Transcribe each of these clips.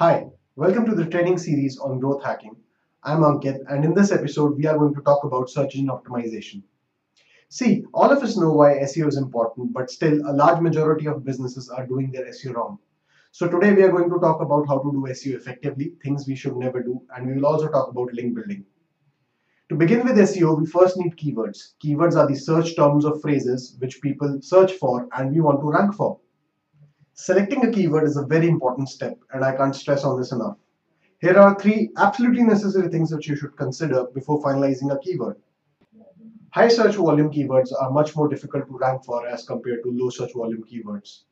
Hi, welcome to the training series on growth hacking. I'm Ankit and in this episode we are going to talk about search engine optimization. See, all of us know why SEO is important, but still a large majority of businesses are doing their SEO wrong. So today we are going to talk about how to do SEO effectively, things we should never do, and we will also talk about link building. To begin with SEO, we first need keywords. Keywords are the search terms or phrases which people search for and we want to rank for. Selecting a keyword is a very important step and I can't stress on this enough. Here are three absolutely necessary things that you should consider before finalizing a keyword. High search volume keywords are much more difficult to rank for as compared to low search volume keywords.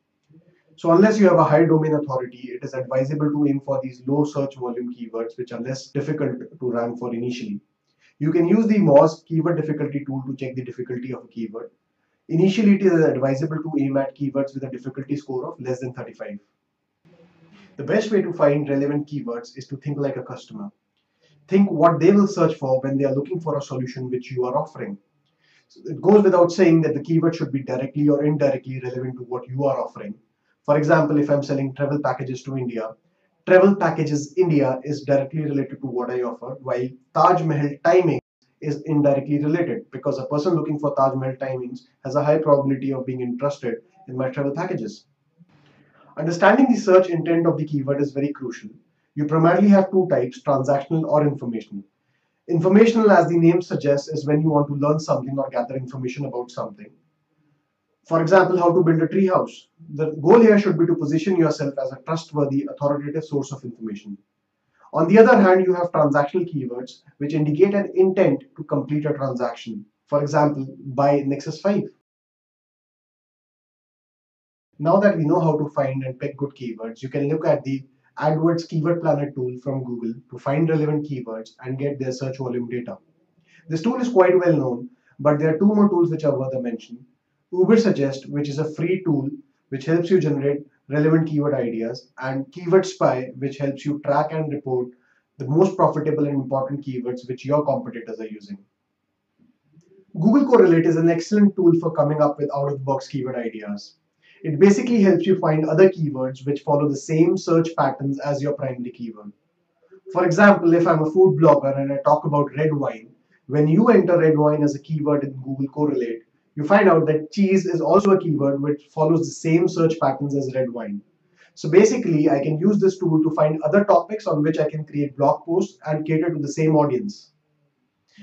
So unless you have a high domain authority, it is advisable to aim for these low search volume keywords which are less difficult to rank for initially. You can use the Moz keyword difficulty tool to check the difficulty of a keyword. Initially, it is advisable to aim at keywords with a difficulty score of less than 35. The best way to find relevant keywords is to think like a customer. Think what they will search for when they are looking for a solution which you are offering. So it goes without saying that the keyword should be directly or indirectly relevant to what you are offering. For example, if I'm selling travel packages to India, Travel Packages India is directly related to what I offer, while Taj Mahal timing is indirectly related because a person looking for Taj Mahal timings has a high probability of being interested in my travel packages. Understanding the search intent of the keyword is very crucial. You primarily have two types, transactional or informational. Informational, as the name suggests, is when you want to learn something or gather information about something. For example, how to build a treehouse. The goal here should be to position yourself as a trustworthy, authoritative source of information. On the other hand, you have transactional keywords which indicate an intent to complete a transaction. For example, buy Nexus 5. Now that we know how to find and pick good keywords, you can look at the AdWords Keyword Planner tool from Google to find relevant keywords and get their search volume data. This tool is quite well known, but there are two more tools which are worth a mention. Ubersuggest, which is a free tool which helps you generate relevant keyword ideas, and Keyword Spy, which helps you track and report the most profitable and important keywords which your competitors are using. Google Correlate is an excellent tool for coming up with out-of-the-box keyword ideas. It basically helps you find other keywords which follow the same search patterns as your primary keyword. For example, if I'm a food blogger and I talk about red wine, when you enter red wine as a keyword in Google Correlate, you find out that cheese is also a keyword which follows the same search patterns as red wine. So basically, I can use this tool to find other topics on which I can create blog posts and cater to the same audience.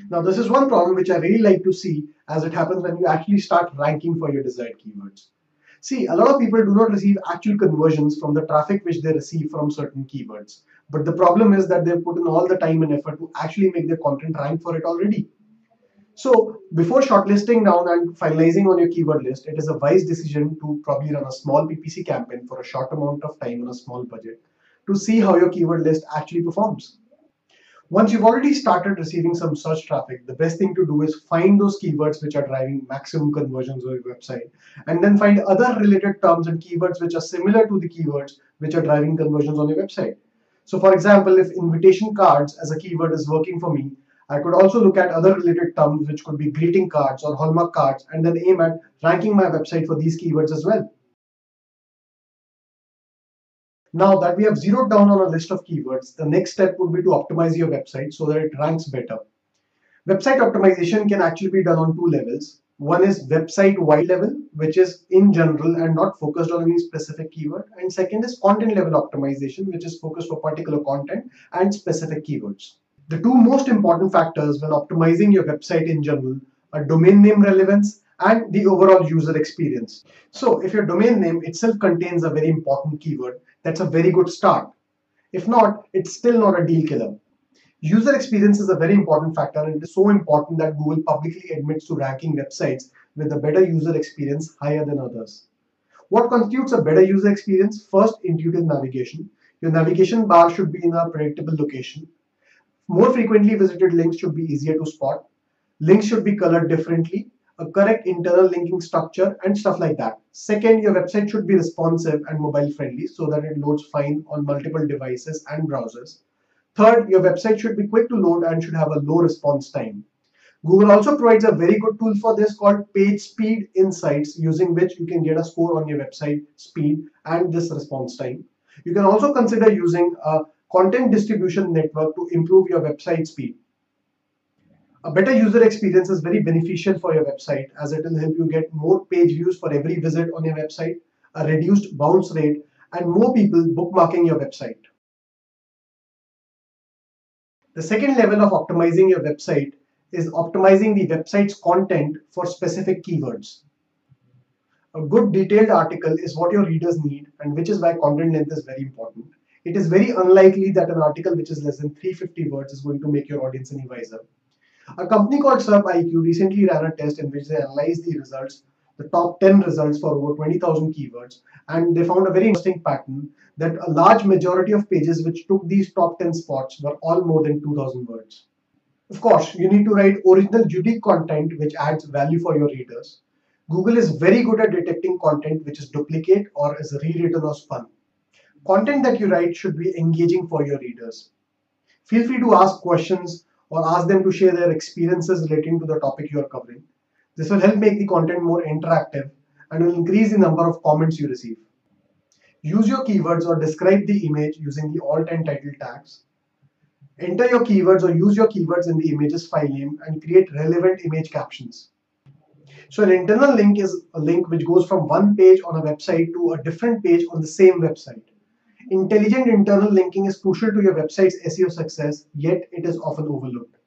Now, this is one problem which I really like to see as it happens when you actually start ranking for your desired keywords. See, a lot of people do not receive actual conversions from the traffic which they receive from certain keywords. But the problem is that they've put in all the time and effort to actually make their content rank for it already. So before shortlisting down and finalizing on your keyword list, it is a wise decision to probably run a small PPC campaign for a short amount of time on a small budget to see how your keyword list actually performs. Once you've already started receiving some search traffic, the best thing to do is find those keywords which are driving maximum conversions on your website and then find other related terms and keywords which are similar to the keywords which are driving conversions on your website. So for example, if invitation cards as a keyword is working for me, I could also look at other related terms which could be greeting cards or hallmark cards and then aim at ranking my website for these keywords as well. Now that we have zeroed down on a list of keywords, the next step would be to optimize your website so that it ranks better. Website optimization can actually be done on two levels. One is website wide level, which is in general and not focused on any specific keyword. And second is content level optimization, which is focused for particular content and specific keywords. The two most important factors when optimizing your website in general are domain name relevance and the overall user experience. So if your domain name itself contains a very important keyword, that's a very good start. If not, it's still not a deal killer. User experience is a very important factor and it is so important that Google publicly admits to ranking websites with a better user experience higher than others. What constitutes a better user experience? First, intuitive navigation. Your navigation bar should be in a predictable location. More frequently visited links should be easier to spot. Links should be colored differently, a correct internal linking structure, and stuff like that. Second, your website should be responsive and mobile friendly so that it loads fine on multiple devices and browsers. Third, your website should be quick to load and should have a low response time. Google also provides a very good tool for this called Page Speed Insights, using which you can get a score on your website speed and this response time. You can also consider using a content distribution network to improve your website speed. A better user experience is very beneficial for your website as it will help you get more page views for every visit on your website, a reduced bounce rate, and more people bookmarking your website. The second level of optimizing your website is optimizing the website's content for specific keywords. A good detailed article is what your readers need and which is why content length is very important. It is very unlikely that an article which is less than 350 words is going to make your audience any wiser. A company called SERPIQ recently ran a test in which they analyzed the results, the top 10 results for over 20,000 keywords, and they found a very interesting pattern that a large majority of pages which took these top 10 spots were all more than 2,000 words. Of course, you need to write original unique content which adds value for your readers. Google is very good at detecting content which is duplicate or is rewritten or spun. Content that you write should be engaging for your readers. Feel free to ask questions or ask them to share their experiences relating to the topic you are covering. This will help make the content more interactive and will increase the number of comments you receive. Use your keywords or describe the image using the alt and title tags. Enter your keywords or use your keywords in the image's file name and create relevant image captions. So an internal link is a link which goes from one page on a website to a different page on the same website. Intelligent internal linking is crucial to your website's SEO success, yet it is often overlooked.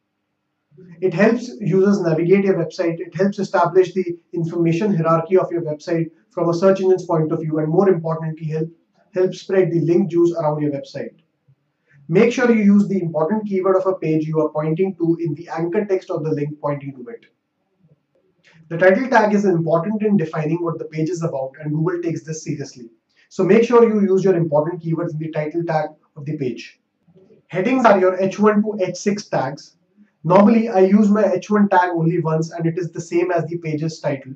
It helps users navigate your website. It helps establish the information hierarchy of your website from a search engine's point of view, and more importantly, help, help spread the link juice around your website. Make sure you use the important keyword of a page you are pointing to in the anchor text of the link pointing to it. The title tag is important in defining what the page is about, and Google takes this seriously. So make sure you use your important keywords in the title tag of the page. Headings are your H1 to H6 tags. Normally, I use my H1 tag only once and it is the same as the page's title.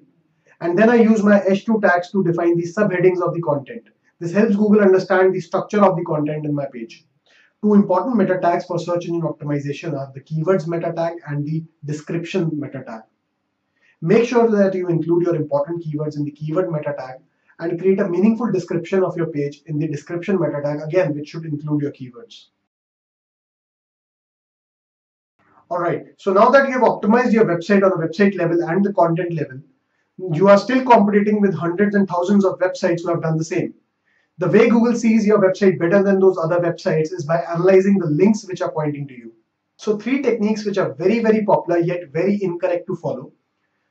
And then I use my H2 tags to define the subheadings of the content. This helps Google understand the structure of the content in my page. Two important meta tags for search engine optimization are the keywords meta tag and the description meta tag. Make sure that you include your important keywords in the keyword meta tag and create a meaningful description of your page in the description meta tag again which should include your keywords. Alright, so now that you have optimized your website on a website level and the content level, you are still competing with hundreds and thousands of websites who have done the same. The way Google sees your website better than those other websites is by analyzing the links which are pointing to you. So three techniques which are very, very popular yet very incorrect to follow.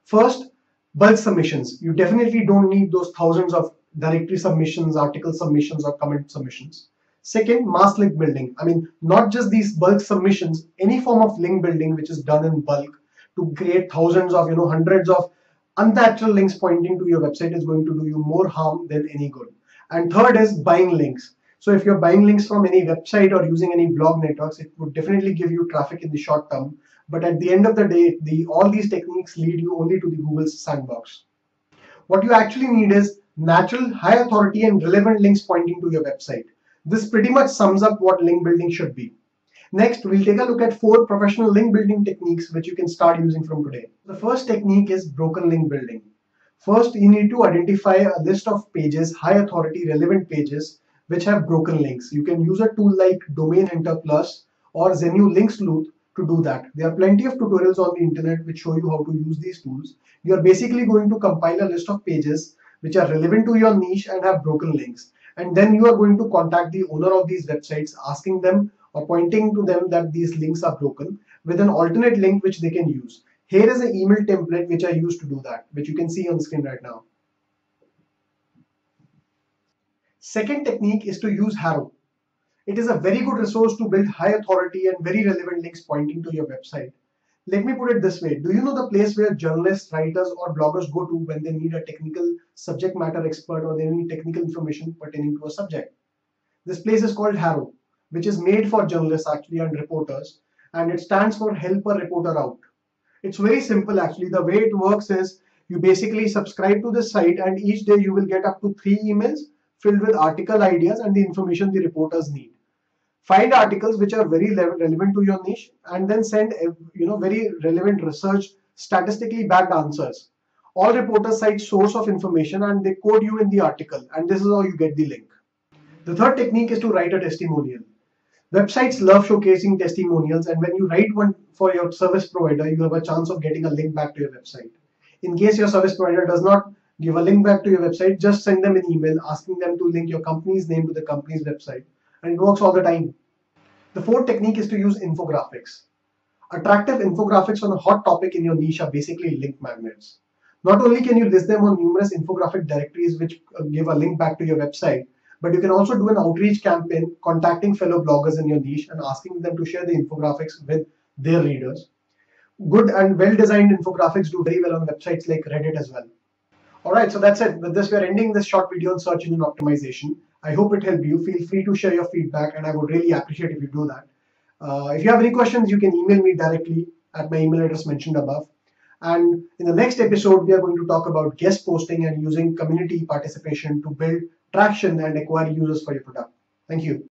First, bulk submissions. You definitely don't need those thousands of directory submissions, article submissions, or comment submissions. Second, mass link building. I mean, not just these bulk submissions, any form of link building which is done in bulk to create thousands of, you know, hundreds of unnatural links pointing to your website is going to do you more harm than any good. And third is buying links. So if you're buying links from any website or using any blog networks, it would definitely give you traffic in the short term. But at the end of the day, the, all these techniques lead you only to the Google's sandbox. What you actually need is natural, high authority and relevant links pointing to your website. This pretty much sums up what link building should be. Next, we'll take a look at four professional link building techniques which you can start using from today. The first technique is broken link building. First, you need to identify a list of pages, high authority relevant pages, which have broken links. You can use a tool like Domain Hunter Plus or Xenu Link Sleuth to do that. There are plenty of tutorials on the internet which show you how to use these tools. You are basically going to compile a list of pages which are relevant to your niche and have broken links. And then you are going to contact the owner of these websites asking them or pointing to them that these links are broken with an alternate link which they can use. Here is an email template which I use to do that, which you can see on the screen right now. Second technique is to use HARO. It is a very good resource to build high authority and very relevant links pointing to your website. Let me put it this way. Do you know the place where journalists, writers, or bloggers go to when they need a technical subject matter expert or they need technical information pertaining to a subject? This place is called HARO, which is made for journalists actually and reporters, and it stands for Help a Reporter Out. It's very simple actually. The way it works is you basically subscribe to this site and each day you will get up to three emails filled with article ideas and the information the reporters need. Find articles which are very relevant to your niche and then send you know very relevant research statistically backed answers. All reporters cite source of information and they code you in the article and this is how you get the link. The third technique is to write a testimonial. Websites love showcasing testimonials, and when you write one for your service provider, you have a chance of getting a link back to your website. In case your service provider does not give a link back to your website, just send them an email asking them to link your company's name to the company's website, and it works all the time. The fourth technique is to use infographics. Attractive infographics on a hot topic in your niche are basically link magnets. Not only can you list them on numerous infographic directories which uh, give a link back to your website, but you can also do an outreach campaign contacting fellow bloggers in your niche and asking them to share the infographics with their readers. Good and well designed infographics do very well on websites like Reddit as well. Alright, so that's it. With this, we're ending this short video on search engine optimization. I hope it helped you. Feel free to share your feedback, and I would really appreciate if you do that. Uh, if you have any questions, you can email me directly at my email address mentioned above. And in the next episode, we are going to talk about guest posting and using community participation to build traction and acquire users for your product. Thank you.